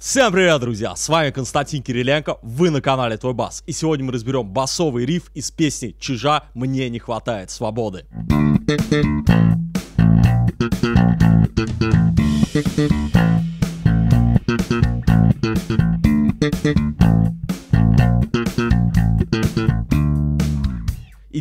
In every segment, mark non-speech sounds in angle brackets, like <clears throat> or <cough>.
Всем привет, друзья! С вами Константин Кириленко, вы на канале Твой Бас. И сегодня мы разберем басовый риф из песни «Чижа мне не хватает свободы».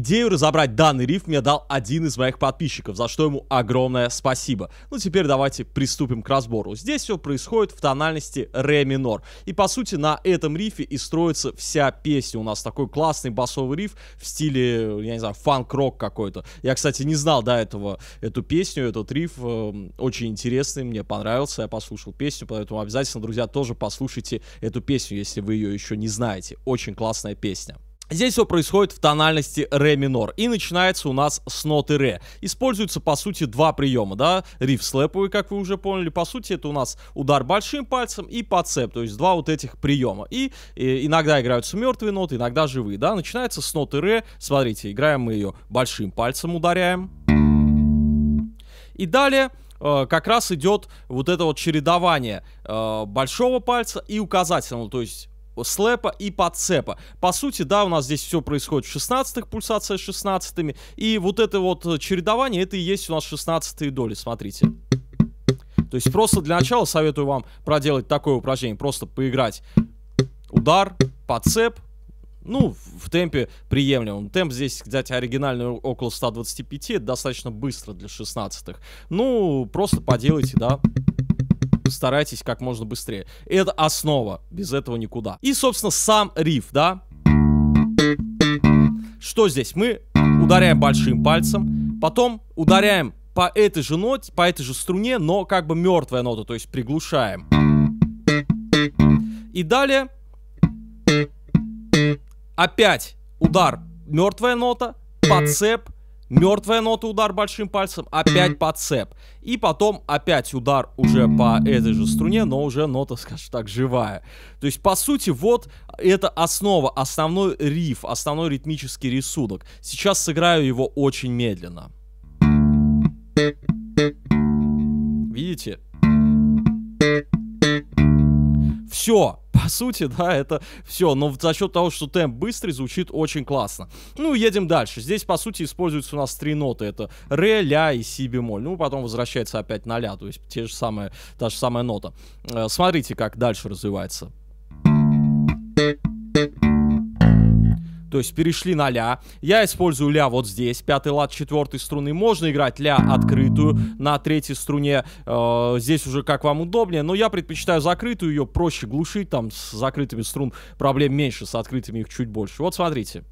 Идею разобрать данный риф мне дал один из моих подписчиков, за что ему огромное спасибо. Ну теперь давайте приступим к разбору. Здесь все происходит в тональности ре минор. И по сути на этом рифе и строится вся песня. У нас такой классный басовый риф в стиле, я не знаю, фанк-рок какой-то. Я, кстати, не знал до этого эту песню, этот риф э, очень интересный, мне понравился, я послушал песню, поэтому обязательно, друзья, тоже послушайте эту песню, если вы ее еще не знаете. Очень классная песня. Здесь все происходит в тональности ре минор. И начинается у нас с ноты ре. Используются, по сути, два приема, да. Риф слэповый, как вы уже поняли. По сути, это у нас удар большим пальцем и подцеп. То есть два вот этих приема. И, и иногда играются мертвые ноты, иногда живые, да. Начинается с ноты ре. Смотрите, играем мы ее большим пальцем, ударяем. И далее э, как раз идет вот это вот чередование э, большого пальца и указательного, то есть слэпа и подцепа. По сути, да, у нас здесь все происходит в 16-х, пульсация с 16 и вот это вот чередование, это и есть у нас 16 доли, смотрите. То есть просто для начала советую вам проделать такое упражнение, просто поиграть удар, подцеп, ну, в темпе приемлемом. Темп здесь, кстати, оригинальный около 125, это достаточно быстро для 16-х. Ну, просто поделайте, да, старайтесь как можно быстрее. Это основа, без этого никуда. И, собственно, сам риф, да? Что здесь? Мы ударяем большим пальцем, потом ударяем по этой же ноте, по этой же струне, но как бы мертвая нота, то есть приглушаем. И далее опять удар мертвая нота, подцеп, Мертвая нота, удар большим пальцем, опять <clears throat> подцеп. И потом опять удар уже по этой же струне, но уже нота, скажем так, живая. То есть, по сути, вот это основа, основной риф, основной ритмический рисунок. Сейчас сыграю его очень медленно. Видите? Все, по сути, да, это все. Но за счет того, что темп быстрый, звучит очень классно. Ну, едем дальше. Здесь, по сути, используются у нас три ноты. Это ре, ля и си бемоль. Ну, потом возвращается опять на ля, то есть те же самые, та же самая нота. Э, смотрите, как дальше развивается. То есть перешли на ля. Я использую ля вот здесь, пятый лад четвертой струны. Можно играть ля открытую на третьей струне. Э, здесь уже как вам удобнее. Но я предпочитаю закрытую, ее проще глушить. Там с закрытыми струн проблем меньше, с открытыми их чуть больше. Вот смотрите.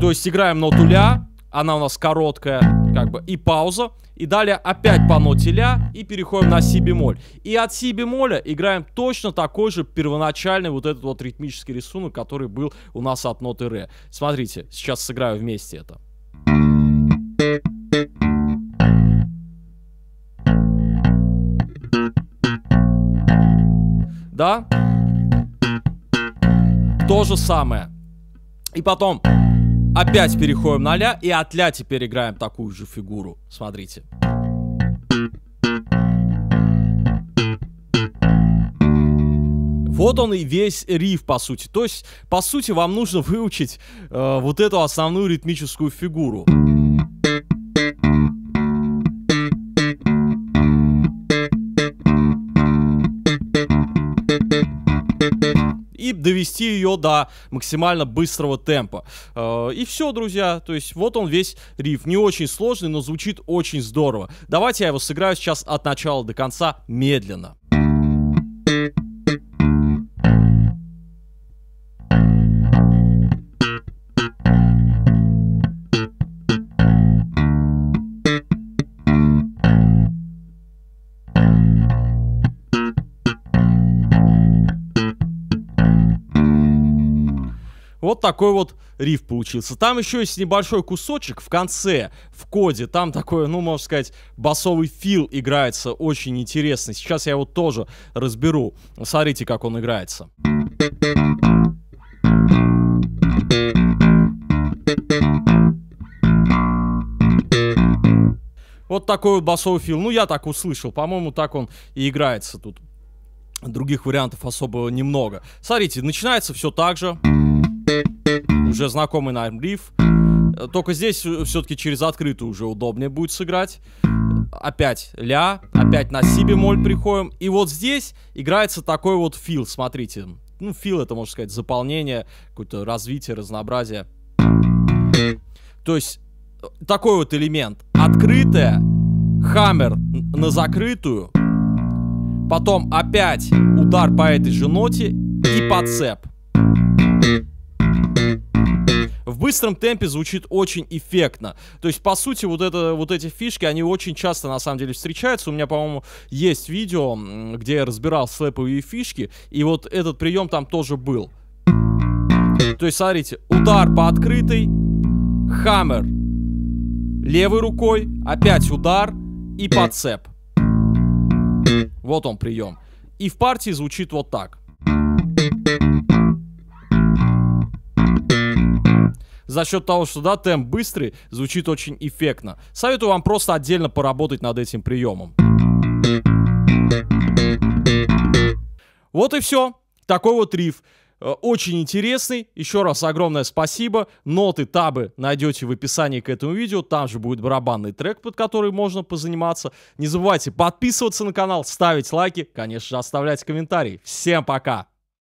То есть играем ноту ля, она у нас короткая, как бы, и пауза. И далее опять по ноте ля и переходим на си бемоль. И от си бемоля играем точно такой же первоначальный вот этот вот ритмический рисунок, который был у нас от ноты ре. Смотрите, сейчас сыграю вместе это. Да? То же самое. И потом Опять переходим на ля и от ля теперь играем такую же фигуру. Смотрите. Вот он и весь риф, по сути. То есть, по сути, вам нужно выучить э, вот эту основную ритмическую фигуру. Довести ее до максимально быстрого темпа. Э, и все, друзья. То есть вот он весь риф. Не очень сложный, но звучит очень здорово. Давайте я его сыграю сейчас от начала до конца медленно. Вот такой вот риф получился. Там еще есть небольшой кусочек в конце, в коде. Там такой, ну, можно сказать, басовый фил играется очень интересный. Сейчас я его тоже разберу. Смотрите, как он играется. Вот такой вот басовый фил. Ну, я так услышал. По-моему, так он и играется тут. Других вариантов особо немного. Смотрите, начинается все так же. Уже знакомый нам риф. Только здесь все-таки через открытую уже удобнее будет сыграть. Опять ля, опять на си бемоль приходим. И вот здесь играется такой вот фил, смотрите. Ну, фил это, можно сказать, заполнение, какое-то развитие, разнообразие. То есть, такой вот элемент. Открытая, хаммер на закрытую, потом опять удар по этой же ноте и подцеп. Быстром темпе звучит очень эффектно. То есть, по сути, вот, это, вот эти фишки, они очень часто, на самом деле, встречаются. У меня, по-моему, есть видео, где я разбирал слэповые фишки, и вот этот прием там тоже был. То есть, смотрите, удар по открытой, хаммер левой рукой, опять удар и подцеп. Вот он прием. И в партии звучит вот так. За счет того, что да, темп быстрый, звучит очень эффектно. Советую вам просто отдельно поработать над этим приемом. Вот и все. Такой вот риф. Э, очень интересный. Еще раз огромное спасибо. Ноты, табы найдете в описании к этому видео. Там же будет барабанный трек, под который можно позаниматься. Не забывайте подписываться на канал, ставить лайки, конечно же, оставлять комментарии. Всем пока!